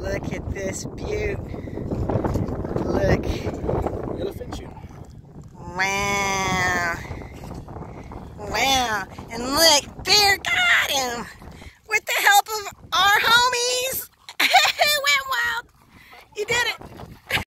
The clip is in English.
Look at this beaut. Look. Elephant shoot. Wow. Wow. And look, Bear got him with the help of our homies. Went wild. You did it.